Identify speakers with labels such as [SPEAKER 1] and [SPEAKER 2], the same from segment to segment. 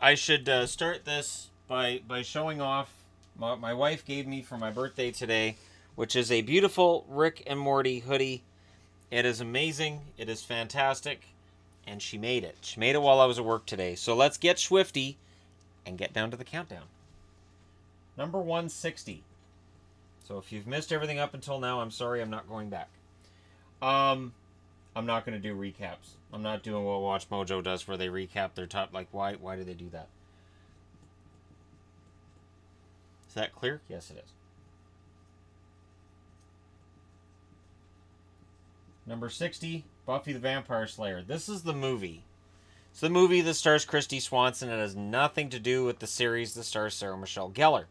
[SPEAKER 1] I should uh, start this by by showing off my, my wife gave me for my birthday today, which is a beautiful Rick and Morty hoodie. It is amazing. It is fantastic, and she made it. She made it while I was at work today. So let's get schwifty and get down to the countdown. Number 160. So if you've missed everything up until now, I'm sorry. I'm not going back. Um, I'm not going to do recaps. I'm not doing what Watch Mojo does, where they recap their top. Like, why? Why do they do that? Is that clear? Yes, it is. Number 60, Buffy the Vampire Slayer. This is the movie. It's the movie that stars Kristy Swanson. It has nothing to do with the series that stars Sarah Michelle Gellar.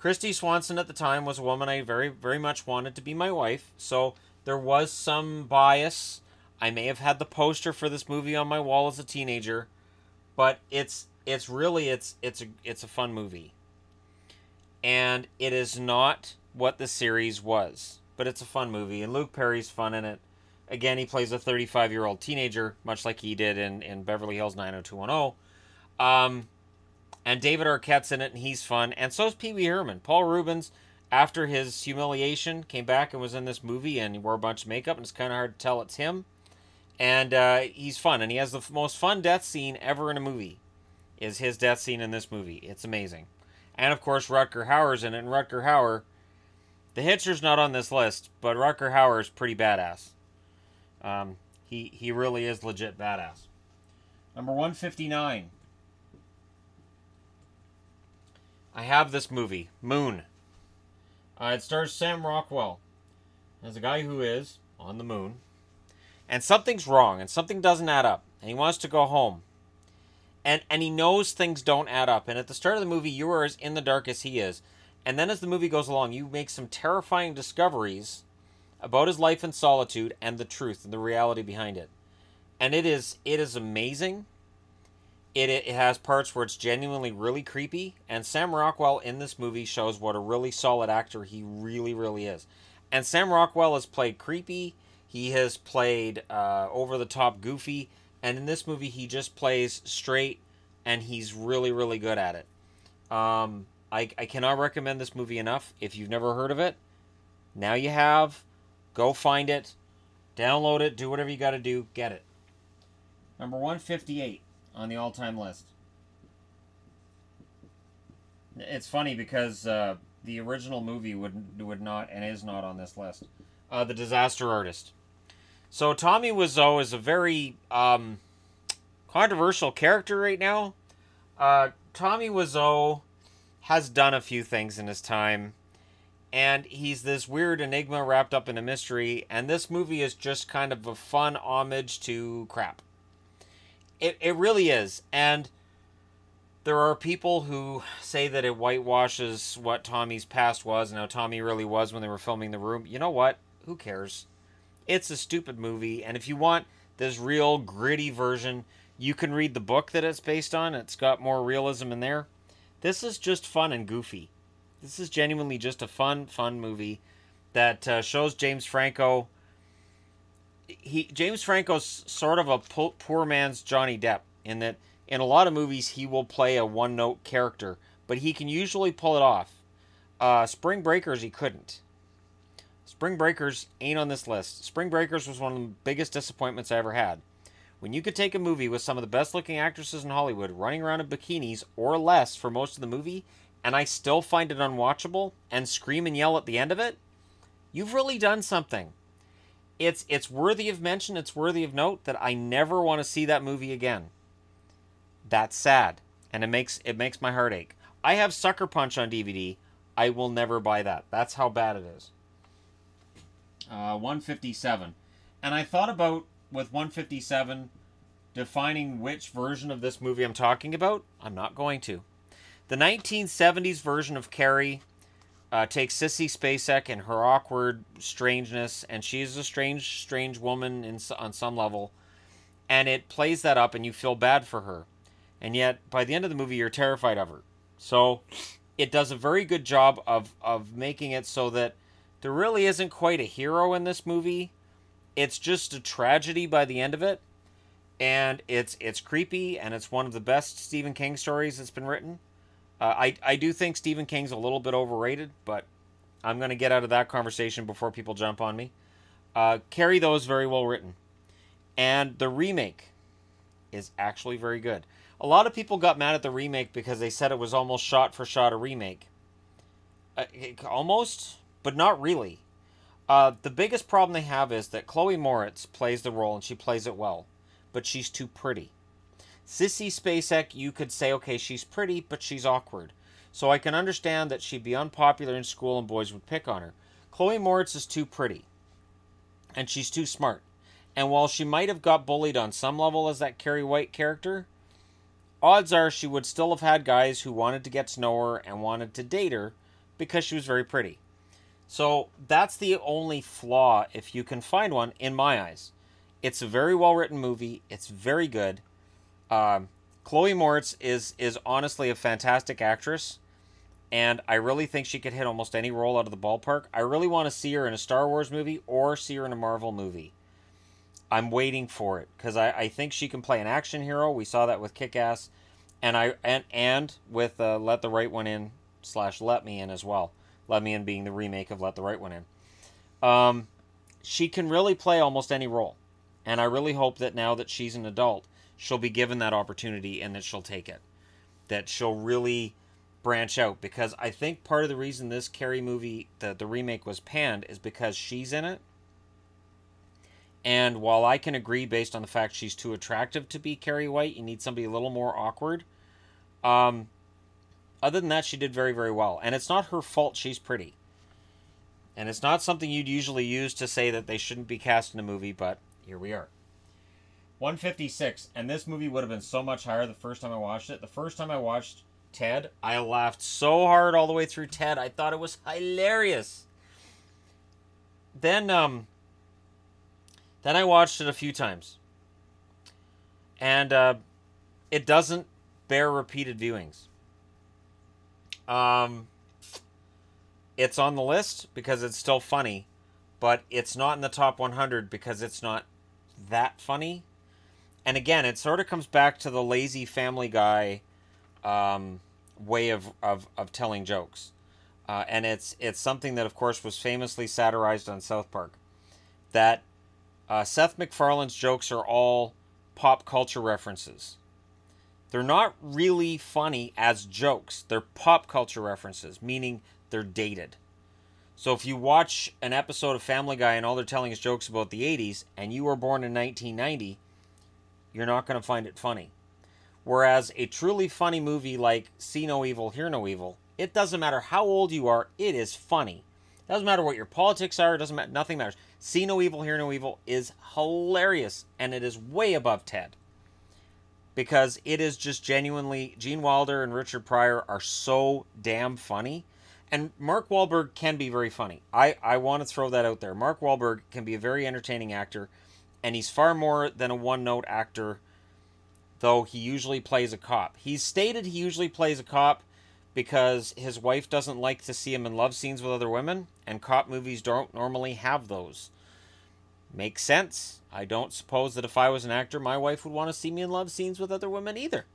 [SPEAKER 1] Kristy Swanson at the time was a woman I very, very much wanted to be my wife, so there was some bias. I may have had the poster for this movie on my wall as a teenager, but it's it's really it's it's a it's a fun movie. And it is not what the series was, but it's a fun movie and Luke Perry's fun in it. Again, he plays a 35-year-old teenager much like he did in in Beverly Hills 90210. Um and David Arquette's in it and he's fun and so is Pee-wee Herman. Paul Reubens after his humiliation, came back and was in this movie and he wore a bunch of makeup, and it's kind of hard to tell it's him. And uh, he's fun, and he has the most fun death scene ever in a movie. Is his death scene in this movie? It's amazing, and of course Rutger Hauer's in it. And Rutger Hauer, the Hitcher's not on this list, but Rutger Hauer is pretty badass. Um, he he really is legit badass. Number one fifty nine. I have this movie, Moon. Uh, it stars Sam Rockwell as a guy who is on the moon, and something's wrong, and something doesn't add up, and he wants to go home, and and he knows things don't add up. And at the start of the movie, you are as in the dark as he is, and then as the movie goes along, you make some terrifying discoveries about his life in solitude and the truth and the reality behind it, and it is it is amazing. It, it has parts where it's genuinely really creepy, and Sam Rockwell in this movie shows what a really solid actor he really, really is. And Sam Rockwell has played creepy, he has played uh, over the top goofy, and in this movie he just plays straight, and he's really, really good at it. Um, I, I cannot recommend this movie enough. If you've never heard of it, now you have. Go find it, download it, do whatever you got to do, get it. Number 158 on the all-time list. It's funny because uh, the original movie would would not and is not on this list. Uh, the Disaster Artist. So Tommy Wiseau is a very um, controversial character right now. Uh, Tommy Wiseau has done a few things in his time, and he's this weird enigma wrapped up in a mystery. And this movie is just kind of a fun homage to crap. It, it really is. And there are people who say that it whitewashes what Tommy's past was and how Tommy really was when they were filming The Room. You know what? Who cares? It's a stupid movie. And if you want this real gritty version, you can read the book that it's based on. It's got more realism in there. This is just fun and goofy. This is genuinely just a fun, fun movie that uh, shows James Franco he James Franco's sort of a poor man's Johnny Depp in that in a lot of movies he will play a one note character, but he can usually pull it off. Uh, Spring Breakers he couldn't. Spring Breakers ain't on this list. Spring Breakers was one of the biggest disappointments I ever had. When you could take a movie with some of the best looking actresses in Hollywood running around in bikinis or less for most of the movie, and I still find it unwatchable and scream and yell at the end of it, you've really done something it's it's worthy of mention. It's worthy of note that I never want to see that movie again. That's sad, and it makes it makes my heart ache. I have Sucker Punch on DVD. I will never buy that. That's how bad it is. Uh, 157, and I thought about with 157 defining which version of this movie I'm talking about. I'm not going to. The 1970s version of Carrie uh, takes Sissy Spacek and her awkward strangeness, and she's a strange, strange woman in, on some level, and it plays that up, and you feel bad for her, and yet by the end of the movie, you're terrified of her. So, it does a very good job of of making it so that there really isn't quite a hero in this movie. It's just a tragedy by the end of it, and it's it's creepy and it's one of the best Stephen King stories that's been written. Uh, I I do think Stephen King's a little bit overrated, but I'm gonna get out of that conversation before people jump on me. Uh, Carrie though is very well written, and the remake is actually very good. A lot of people got mad at the remake because they said it was almost shot for shot a remake. Uh, almost, but not really. Uh, the biggest problem they have is that Chloe Moretz plays the role and she plays it well, but she's too pretty. Sissy Spacek, you could say, okay, she's pretty, but she's awkward. So I can understand that she'd be unpopular in school and boys would pick on her. Chloe Moretz is too pretty, and she's too smart. And while she might have got bullied on some level as that Carrie White character, odds are she would still have had guys who wanted to get to know her and wanted to date her because she was very pretty. So that's the only flaw, if you can find one, in my eyes. It's a very well written movie. It's very good. Um, Chloe Moretz is is honestly a fantastic actress, and I really think she could hit almost any role out of the ballpark. I really want to see her in a Star Wars movie or see her in a Marvel movie. I'm waiting for it because I, I think she can play an action hero. We saw that with Kick Ass, and I and and with uh, Let the Right One In slash Let Me In as well. Let Me In being the remake of Let the Right One In. Um, she can really play almost any role. And I really hope that now that she's an adult, she'll be given that opportunity and that she'll take it. That she'll really branch out. Because I think part of the reason this Carrie movie, the, the remake, was panned is because she's in it. And while I can agree based on the fact she's too attractive to be Carrie White, you need somebody a little more awkward. Um, other than that, she did very, very well. And it's not her fault she's pretty. And it's not something you'd usually use to say that they shouldn't be cast in a movie, but here we are. 156. And this movie would have been so much higher the first time I watched it. The first time I watched Ted, I laughed so hard all the way through Ted. I thought it was hilarious. Then, um, then I watched it a few times. And, uh, it doesn't bear repeated viewings. Um, it's on the list because it's still funny, but it's not in the top 100 because it's not that funny. And again, it sort of comes back to the lazy Family Guy um, way of, of, of telling jokes. Uh, and it's it's something that, of course, was famously satirized on South Park. That uh, Seth MacFarlane's jokes are all pop culture references. They're not really funny as jokes. They're pop culture references, meaning they're dated. So if you watch an episode of Family Guy and all they're telling is jokes about the 80s and you were born in 1990, you're not going to find it funny. Whereas a truly funny movie like See No Evil, Hear No Evil, it doesn't matter how old you are, it is funny. It doesn't matter what your politics are, it doesn't matter, nothing matters. See No Evil, Hear No Evil is hilarious and it is way above Ted because it is just genuinely Gene Wilder and Richard Pryor are so damn funny. And Mark Wahlberg can be very funny. I, I want to throw that out there. Mark Wahlberg can be a very entertaining actor, and he's far more than a one note actor, though he usually plays a cop. He's stated he usually plays a cop because his wife doesn't like to see him in love scenes with other women, and cop movies don't normally have those. Makes sense. I don't suppose that if I was an actor, my wife would want to see me in love scenes with other women either.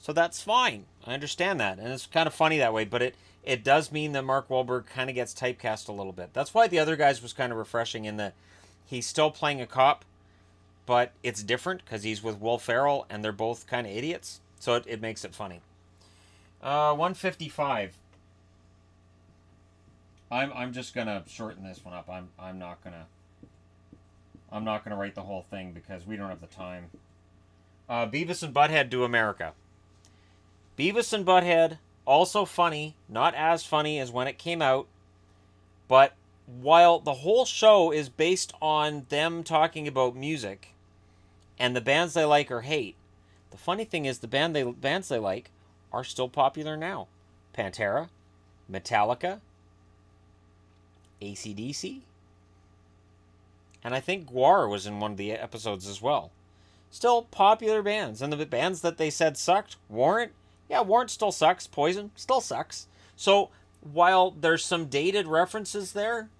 [SPEAKER 1] So that's fine. I understand that. And it's kind of funny that way, but it, it does mean that Mark Wahlberg kind of gets typecast a little bit. That's why the other guys was kind of refreshing in that he's still playing a cop, but it's different because he's with Will Ferrell and they're both kind of idiots. So it, it makes it funny. Uh, 155. I'm, I'm just going to shorten this one up. I'm, I'm not going to I'm not to write the whole thing because we don't have the time. Uh, Beavis and Butthead do America. Beavis and Butthead, also funny, not as funny as when it came out, but while the whole show is based on them talking about music and the bands they like or hate, the funny thing is the band they bands they like are still popular now. Pantera, Metallica, ACDC, and I think GWAR was in one of the episodes as well. Still popular bands, and the bands that they said sucked, Warrant, yeah, Warrant still sucks. Poison still sucks. So while there's some dated references there,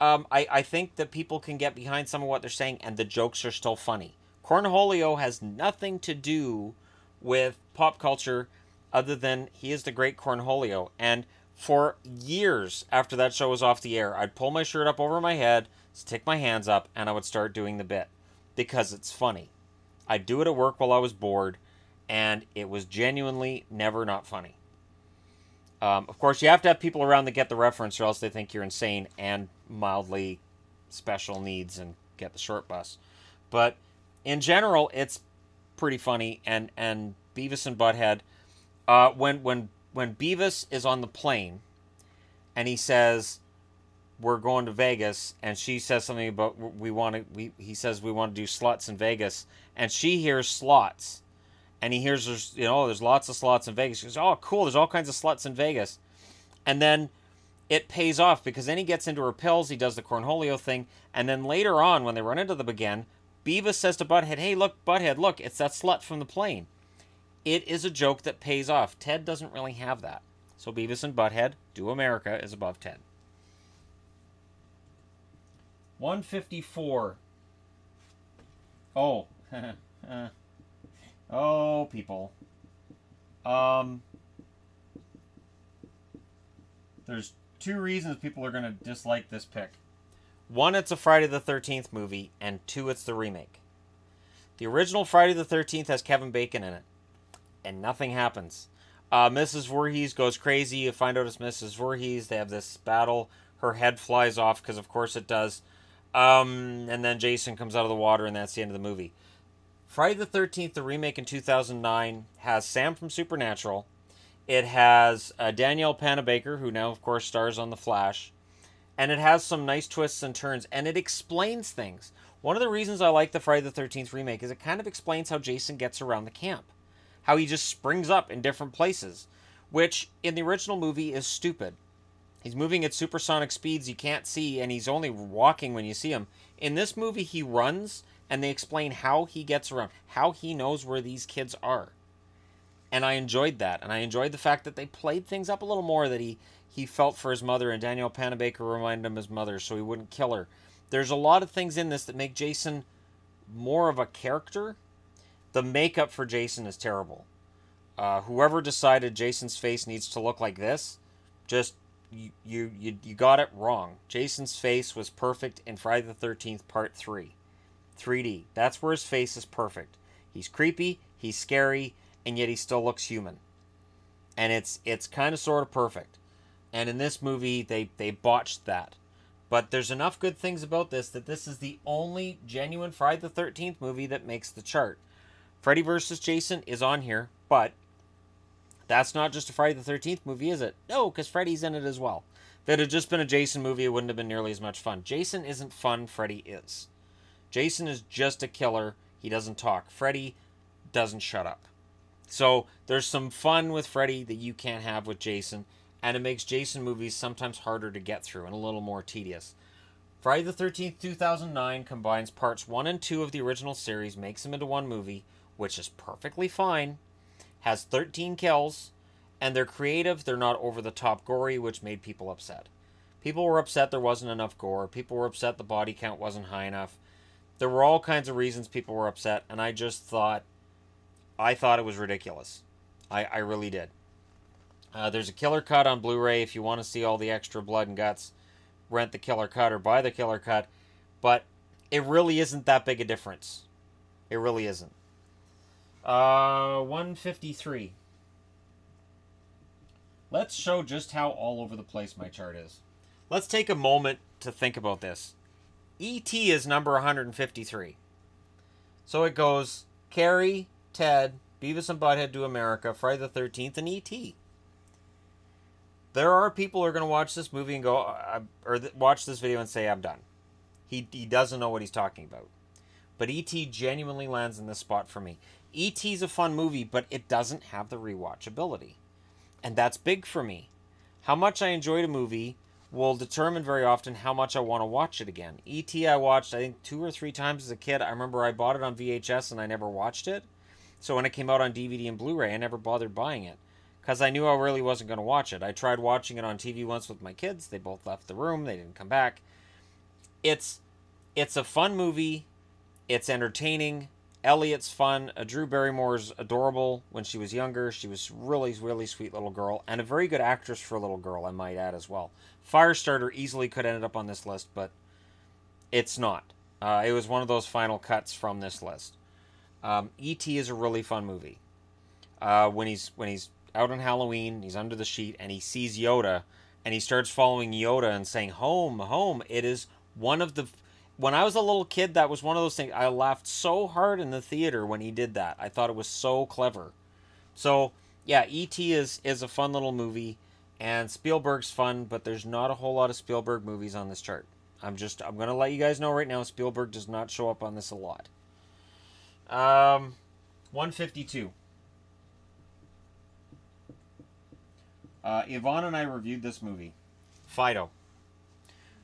[SPEAKER 1] um, I, I think that people can get behind some of what they're saying, and the jokes are still funny. Cornholio has nothing to do with pop culture other than he is the great Cornholio. And for years after that show was off the air, I'd pull my shirt up over my head, stick my hands up, and I would start doing the bit because it's funny. I'd do it at work while I was bored, and it was genuinely never not funny. Um, of course, you have to have people around that get the reference, or else they think you're insane and mildly special needs and get the short bus. But in general, it's pretty funny. And and Beavis and Butthead, uh, when when when Beavis is on the plane, and he says, "We're going to Vegas," and she says something about we want to. We he says we want to do sluts in Vegas, and she hears slots, and he hears there's you know there's lots of slots in Vegas. She goes, "Oh, cool! There's all kinds of sluts in Vegas," and then it pays off because then he gets into her pills, he does the Cornholio thing, and then later on, when they run into them again, Beavis says to Butthead, Hey, look, Butthead, look, it's that slut from the plane. It is a joke that pays off. Ted doesn't really have that. So Beavis and Butthead, Do America is above Ted. 154. Oh. oh, people. Um, there's two reasons people are going to dislike this pick. One, it's a Friday the 13th movie, and two, it's the remake. The original Friday the 13th has Kevin Bacon in it, and nothing happens. Uh, Mrs. Voorhees goes crazy. You find out it's Mrs. Voorhees. They have this battle. Her head flies off because, of course, it does. Um, and then Jason comes out of the water, and that's the end of the movie. Friday the 13th, the remake in 2009, has Sam from Supernatural. It has uh, Danielle Panabaker, who now, of course, stars on The Flash and it has some nice twists and turns and it explains things. One of the reasons I like the Friday the 13th remake is it kind of explains how Jason gets around the camp. How he just springs up in different places, which in the original movie is stupid. He's moving at supersonic speeds you can't see and he's only walking when you see him. In this movie he runs and they explain how he gets around, how he knows where these kids are. And I enjoyed that and I enjoyed the fact that they played things up a little more that he he felt for his mother, and Daniel Panabaker reminded him of his mother, so he wouldn't kill her. There's a lot of things in this that make Jason more of a character. The makeup for Jason is terrible. Uh, whoever decided Jason's face needs to look like this, just you, you you you got it wrong. Jason's face was perfect in Friday the Thirteenth Part Three, 3D. That's where his face is perfect. He's creepy, he's scary, and yet he still looks human. And it's it's kind of sort of perfect. And in this movie, they, they botched that. But there's enough good things about this that this is the only genuine Friday the 13th movie that makes the chart. Freddy vs. Jason is on here, but that's not just a Friday the 13th movie, is it? No, because Freddy's in it as well. If it had just been a Jason movie, it wouldn't have been nearly as much fun. Jason isn't fun, Freddy is. Jason is just a killer. He doesn't talk. Freddy doesn't shut up. So there's some fun with Freddy that you can't have with Jason and it makes Jason movies sometimes harder to get through and a little more tedious. Friday the 13th, 2009 combines parts 1 and 2 of the original series, makes them into one movie, which is perfectly fine, has 13 kills, and they're creative, they're not over the top gory, which made people upset. People were upset there wasn't enough gore, people were upset the body count wasn't high enough. There were all kinds of reasons people were upset, and I just thought, I thought it was ridiculous. I, I really did. Uh, there's a killer cut on Blu-ray if you want to see all the extra blood and guts. Rent the killer cut or buy the killer cut, but it really isn't that big a difference. It really isn't. Uh, 153. Let's show just how all over the place my chart is. Let's take a moment to think about this. ET is number 153. So it goes Carrie, Ted, Beavis and Butthead do America, Friday the 13th, and ET there are people who are going to watch this movie and go, uh, or th- watch this video and say, I'm done. He, he doesn't know what he's talking about. But E.T. genuinely lands in this spot for me. E.T.'s a fun movie, but it doesn't have the rewatchability. And that's big for me. How much I enjoyed a movie will determine very often how much I want to watch it again. E.T. I watched, I think, two or three times as a kid. I remember I bought it on VHS and I never watched it. So when it came out on DVD and Blu ray, I never bothered buying it because I knew I really wasn't going to watch it. I tried watching it on TV once with my kids. They both left the room. They didn't come back. It's it's a fun movie. It's entertaining. Elliott's fun. Uh, Drew Barrymore's adorable when she was younger. She was really, really sweet little girl and a very good actress for a little girl, I might add as well. Firestarter easily could end up on this list, but it's not. Uh, it was one of those final cuts from this list. Um, E.T. is a really fun movie. Uh, when he's when he's out on Halloween, he's under the sheet and he sees Yoda, and he starts following Yoda and saying "Home, home." It is one of the when I was a little kid, that was one of those things. I laughed so hard in the theater when he did that. I thought it was so clever. So yeah, E.T. is is a fun little movie, and Spielberg's fun, but there's not a whole lot of Spielberg movies on this chart. I'm just I'm gonna let you guys know right now. Spielberg does not show up on this a lot. Um, 152. Uh, Yvonne and I reviewed this movie. Fido.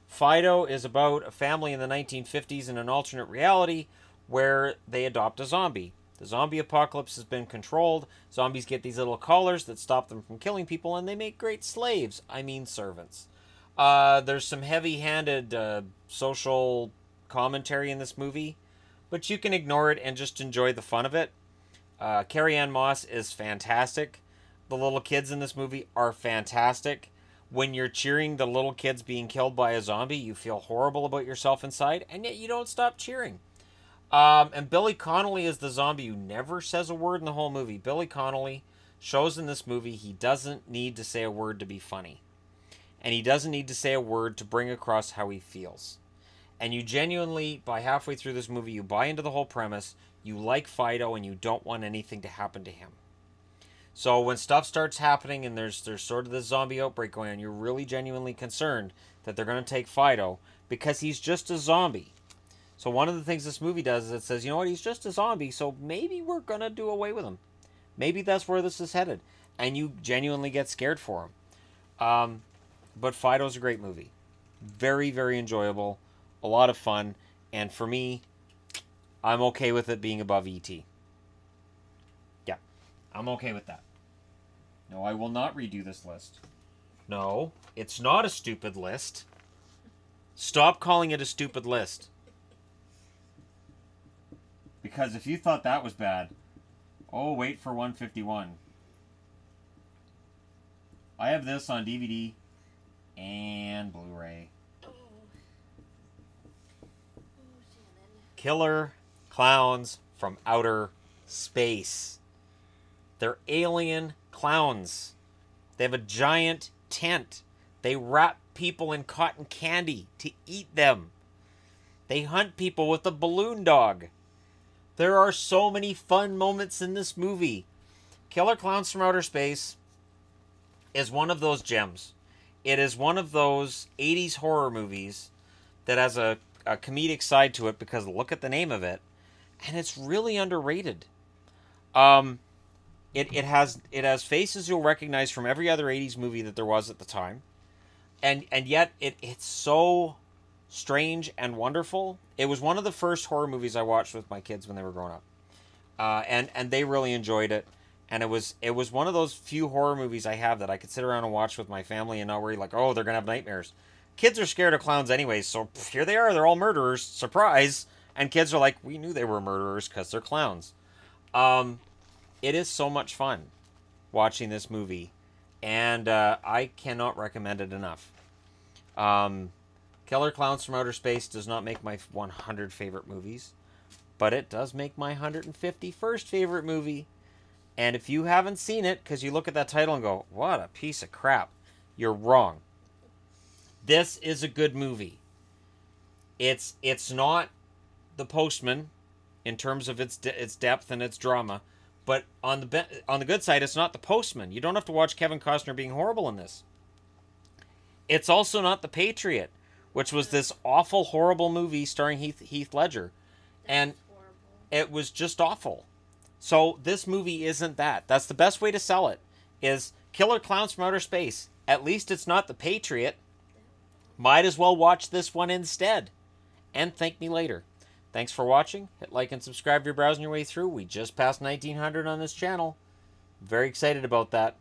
[SPEAKER 1] Fido is about a family in the 1950s in an alternate reality where they adopt a zombie. The zombie apocalypse has been controlled. Zombies get these little collars that stop them from killing people, and they make great slaves. I mean, servants. Uh, there's some heavy handed uh, social commentary in this movie, but you can ignore it and just enjoy the fun of it. Uh, Carrie-Anne Moss is fantastic. The little kids in this movie are fantastic when you're cheering the little kids being killed by a zombie, you feel horrible about yourself inside, and yet you don't stop cheering. Um, and Billy Connolly is the zombie who never says a word in the whole movie. Billy Connolly shows in this movie he doesn't need to say a word to be funny. And he doesn't need to say a word to bring across how he feels. And you genuinely, by halfway through this movie, you buy into the whole premise, you like Fido, and you don't want anything to happen to him. So when stuff starts happening and there's there's sort of this zombie outbreak going on, you're really genuinely concerned that they're going to take Fido because he's just a zombie. So one of the things this movie does is it says, you know what, he's just a zombie, so maybe we're going to do away with him. Maybe that's where this is headed. And you genuinely get scared for him. Um, but Fido's a great movie. Very, very enjoyable. A lot of fun. And for me, I'm okay with it being above E.T. Yeah, I'm okay with that. No, I will not redo this list. No, it's not a stupid list. Stop calling it a stupid list. Because if you thought that was bad, oh, wait for 151. I have this on DVD and Blu-ray. Oh, oh, Killer clowns from outer space. They're alien clowns. They have a giant tent. They wrap people in cotton candy to eat them. They hunt people with a balloon dog. There are so many fun moments in this movie. Killer Clowns from Outer Space is one of those gems. It is one of those 80s horror movies that has a, a comedic side to it because look at the name of it. And it's really underrated. Um, it, it has it has faces you'll recognize from every other 80s movie that there was at the time. And and yet it it's so strange and wonderful. It was one of the first horror movies I watched with my kids when they were growing up. Uh, and and they really enjoyed it. And it was it was one of those few horror movies I have that I could sit around and watch with my family and not worry like, oh, they're gonna have nightmares. Kids are scared of clowns anyways, so here they are. They're all murderers. Surprise! And kids are like, we knew they were murderers because they're clowns. Um, it is so much fun watching this movie, and uh, I cannot recommend it enough. Um, Killer Clowns from Outer Space does not make my 100 favorite movies, but it does make my 151st favorite movie. And if you haven't seen it, because you look at that title and go, what a piece of crap, you're wrong. This is a good movie. It's it's not The Postman in terms of its de- its depth and its drama, but on the be- on the good side, it's not the Postman. You don't have to watch Kevin Costner being horrible in this. It's also not the Patriot, which was this awful, horrible movie starring Heath Heath Ledger, and it was just awful. So this movie isn't that. That's the best way to sell it. Is Killer Clowns from Outer Space. At least it's not the Patriot. Might as well watch this one instead. And thank me later. Thanks for watching. Hit like and subscribe if you're browsing your way through. We just passed 1900 on this channel. Very excited about that.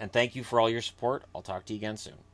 [SPEAKER 1] And thank you for all your support. I'll talk to you again soon.